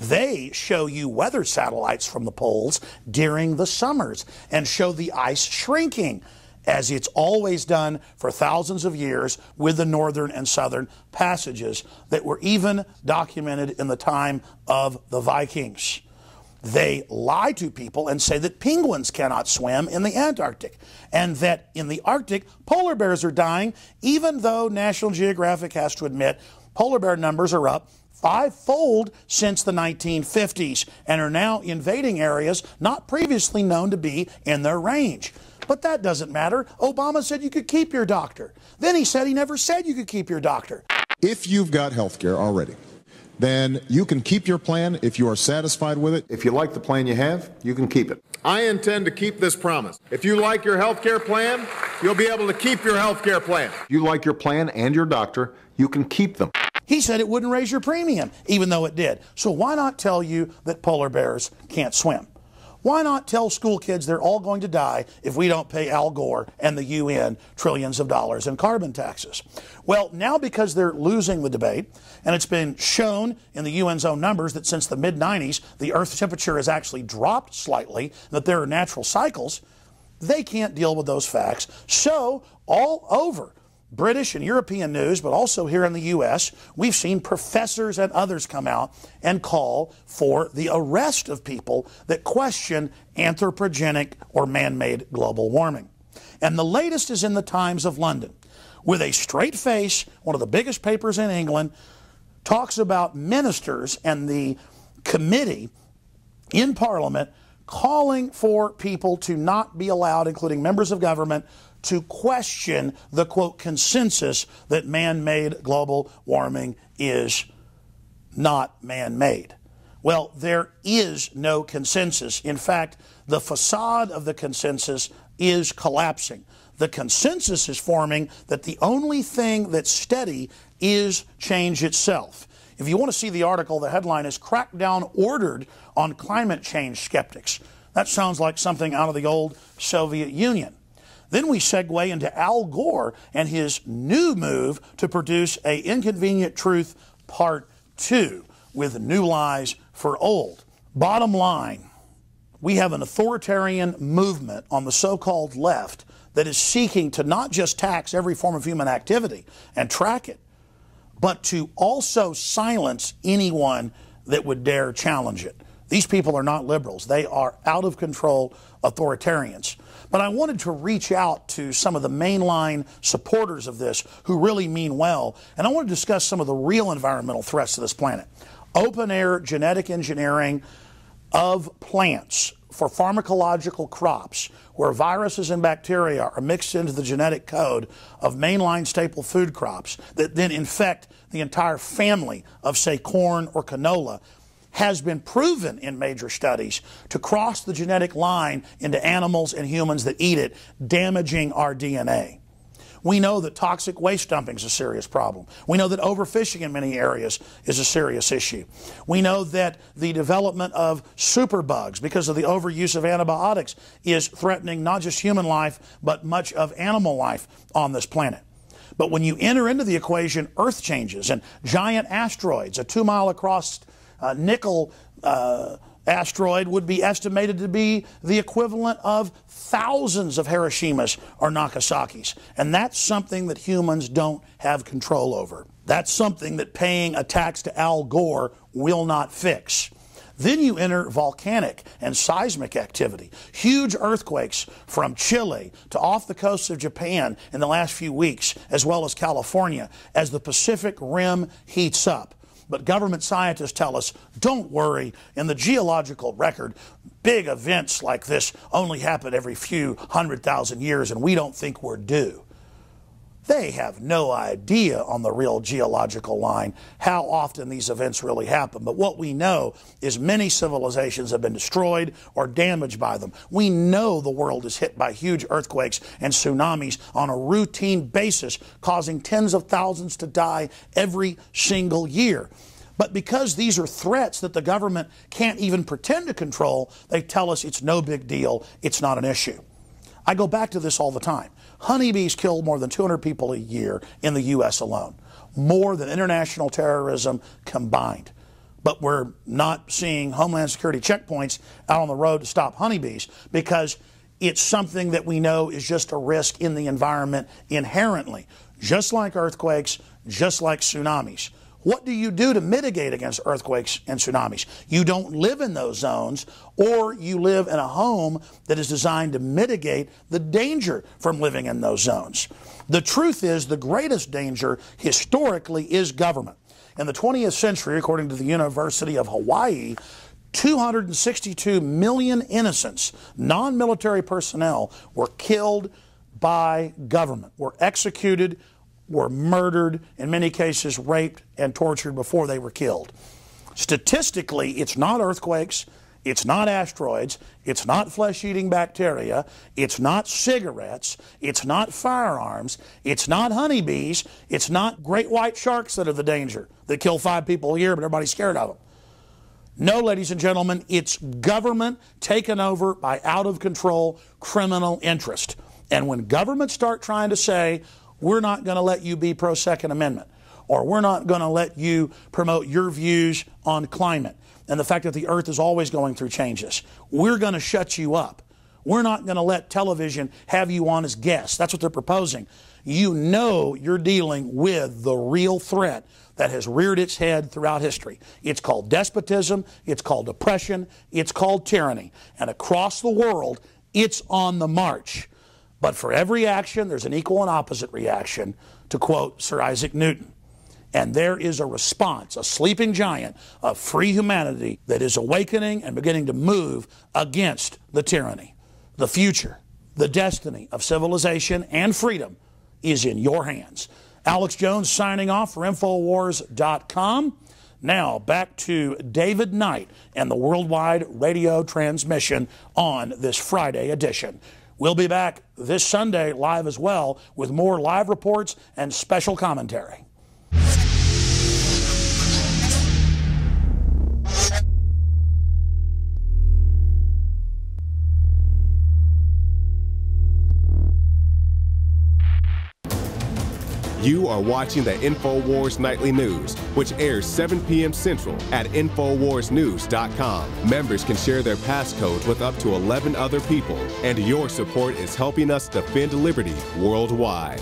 They show you weather satellites from the poles during the summers and show the ice shrinking as it's always done for thousands of years with the northern and southern passages that were even documented in the time of the Vikings. They lie to people and say that penguins cannot swim in the Antarctic and that in the Arctic, polar bears are dying, even though National Geographic has to admit polar bear numbers are up fivefold since the 1950s and are now invading areas not previously known to be in their range. But that doesn't matter. Obama said you could keep your doctor. Then he said he never said you could keep your doctor. If you've got health care already, then you can keep your plan if you are satisfied with it. If you like the plan you have, you can keep it. I intend to keep this promise. If you like your health care plan, you'll be able to keep your health care plan. If you like your plan and your doctor, you can keep them. He said it wouldn't raise your premium, even though it did. So why not tell you that polar bears can't swim? Why not tell school kids they're all going to die if we don't pay Al Gore and the UN trillions of dollars in carbon taxes? Well, now because they're losing the debate, and it's been shown in the UN's own numbers that since the mid 90s, the Earth's temperature has actually dropped slightly, that there are natural cycles, they can't deal with those facts. So, all over British and European news, but also here in the U.S., we've seen professors and others come out and call for the arrest of people that question anthropogenic or man made global warming. And the latest is in the Times of London. With a straight face, one of the biggest papers in England talks about ministers and the committee in Parliament calling for people to not be allowed, including members of government, to question the quote consensus that man made global warming is not man made. Well, there is no consensus. In fact, the facade of the consensus is collapsing. The consensus is forming that the only thing that's steady is change itself. If you want to see the article, the headline is Crackdown Ordered on Climate Change Skeptics. That sounds like something out of the old Soviet Union. Then we segue into Al Gore and his new move to produce a Inconvenient Truth Part 2 with new lies for old. Bottom line, we have an authoritarian movement on the so-called left that is seeking to not just tax every form of human activity and track it, but to also silence anyone that would dare challenge it. These people are not liberals. They are out of control authoritarians. But I wanted to reach out to some of the mainline supporters of this who really mean well, and I want to discuss some of the real environmental threats to this planet. Open air genetic engineering of plants for pharmacological crops where viruses and bacteria are mixed into the genetic code of mainline staple food crops that then infect the entire family of, say, corn or canola has been proven in major studies to cross the genetic line into animals and humans that eat it, damaging our DNA. We know that toxic waste dumping is a serious problem. We know that overfishing in many areas is a serious issue. We know that the development of superbugs because of the overuse of antibiotics is threatening not just human life, but much of animal life on this planet. But when you enter into the equation Earth changes and giant asteroids, a two mile across uh, nickel uh, asteroid would be estimated to be the equivalent of thousands of Hiroshimas or Nagasaki's. And that's something that humans don't have control over. That's something that paying a tax to Al Gore will not fix. Then you enter volcanic and seismic activity. Huge earthquakes from Chile to off the coast of Japan in the last few weeks, as well as California, as the Pacific Rim heats up. But government scientists tell us, don't worry, in the geological record, big events like this only happen every few hundred thousand years, and we don't think we're due. They have no idea on the real geological line how often these events really happen. But what we know is many civilizations have been destroyed or damaged by them. We know the world is hit by huge earthquakes and tsunamis on a routine basis, causing tens of thousands to die every single year. But because these are threats that the government can't even pretend to control, they tell us it's no big deal, it's not an issue. I go back to this all the time. Honeybees kill more than 200 people a year in the U.S. alone, more than international terrorism combined. but we're not seeing Homeland Security checkpoints out on the road to stop honeybees because it's something that we know is just a risk in the environment inherently, just like earthquakes, just like tsunamis. What do you do to mitigate against earthquakes and tsunamis? You don't live in those zones, or you live in a home that is designed to mitigate the danger from living in those zones. The truth is, the greatest danger historically is government. In the 20th century, according to the University of Hawaii, 262 million innocents, non military personnel, were killed by government, were executed, were murdered, in many cases raped and tortured before they were killed. Statistically, it's not earthquakes, it's not asteroids, it's not flesh eating bacteria, it's not cigarettes, it's not firearms, it's not honeybees, it's not great white sharks that are the danger that kill five people a year, but everybody's scared of them. No, ladies and gentlemen, it's government taken over by out of control criminal interest. And when governments start trying to say, we're not going to let you be pro Second Amendment, or we're not going to let you promote your views on climate and the fact that the earth is always going through changes, we're going to shut you up. We're not going to let television have you on as guests. That's what they're proposing. You know you're dealing with the real threat that has reared its head throughout history. It's called despotism, it's called oppression, it's called tyranny. And across the world, it's on the march. But for every action, there's an equal and opposite reaction, to quote Sir Isaac Newton. And there is a response, a sleeping giant of free humanity that is awakening and beginning to move against the tyranny. The future, the destiny of civilization and freedom is in your hands. Alex Jones signing off for Infowars.com. Now, back to David Knight and the worldwide radio transmission on this Friday edition. We'll be back this Sunday live as well with more live reports and special commentary. You are watching the InfoWars Nightly News, which airs 7 p.m. Central at InfoWarsNews.com. Members can share their passcodes with up to 11 other people, and your support is helping us defend liberty worldwide.